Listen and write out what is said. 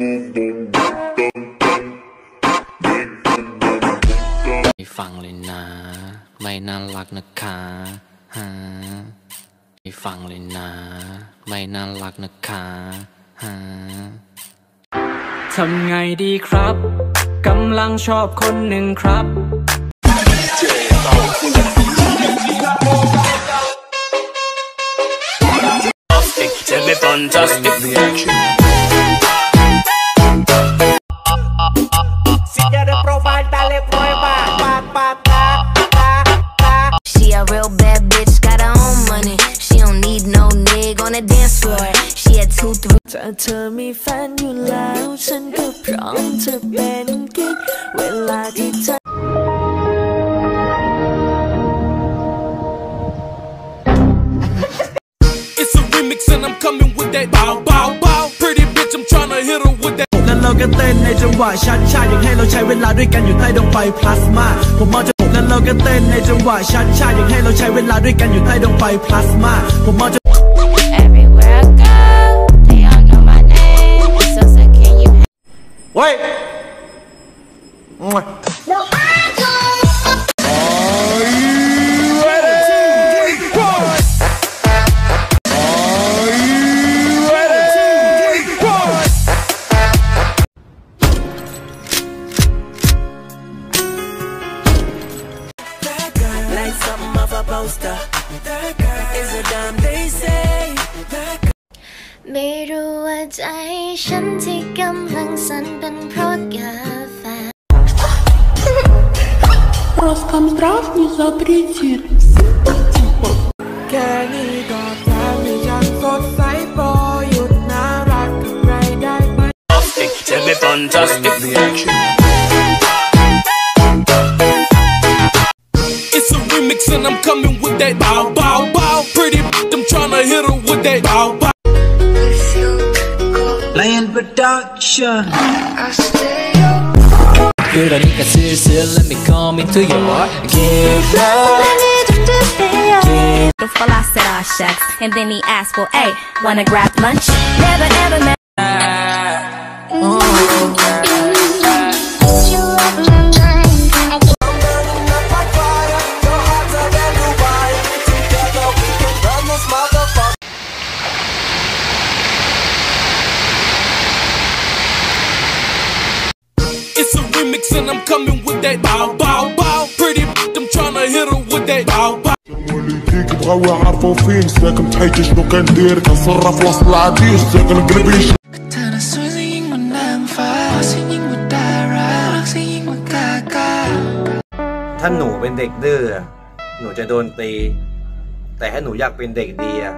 ไม่ฟังเลยนะ ไม่น่ารักนะคะฮะไม่ฟังเลยนะ ไม่น่ารักนะคะฮะทำไงดีครับ กำลังชอบคนหนึ่งครับ Tell me fantastic. Si pa. She a real bad bitch, got her own money. She don't need no nigga on the dance floor. She had two, three. ถ้าเธอมีแฟนอยู่แล้ว ฉันก็พร้อมจะเป็นกิ๊กเวลาที่เธอ It's a remix and I'm coming with that bow bow bow. Pretty bitch, I'm tryna hit her with that. แล้วเราก็เต้นในจังหวะชัดชาอยากให้เราใช้เวลาด้วยกันอยู่ใต้ดวงไฟพลาสมาผมมองจะ แล้วเราก็เต้นในจังหวะชัดชาอยากให้เราใช้เวลาด้วยกันอยู่ใต้ดวงไฟพลาสมาผมมองจะ Everywhere I go, they all know my name. So, so can you เ off a poster. That girl is a dime, they say. That ไม่รู้ว่าใจฉันที่กำลังสั่นเป็นเพราะกาแฟ Роскомздрав не запретит. แค่นี้ก็ทำให้ฉันสดใสโปรดหยุดน่ารักกับใครได้ไหม Tell me fantastic. It's remix and I'm coming with that bow bow bow. Pretty bitch, I'm tryna hit her with that bow bow. Lion Production 그러니까 슬슬 let me come into your heart Give love Before I said our shucks, and then he asked, well, hey, wanna grab lunch? Never, never, It's a remix and I'm coming with that bow bow bow. Pretty bitch, I'm tryna hit her with that bow bow. فيك بغاو يعرفوا فين ساكن بحياتي شنو كندير كنصرف وسط العديس ساكن قلبي เธอน่ะสวยซะยิ่งกว่านางฟ้าซะยิ่งกว่าดารารักซะยิ่งกว่ากากา ถ้าหนูเป็นเด็กดื้อหนูจะโดนตี แต่ถ้าหนูอยากเป็นเด็กดีอะ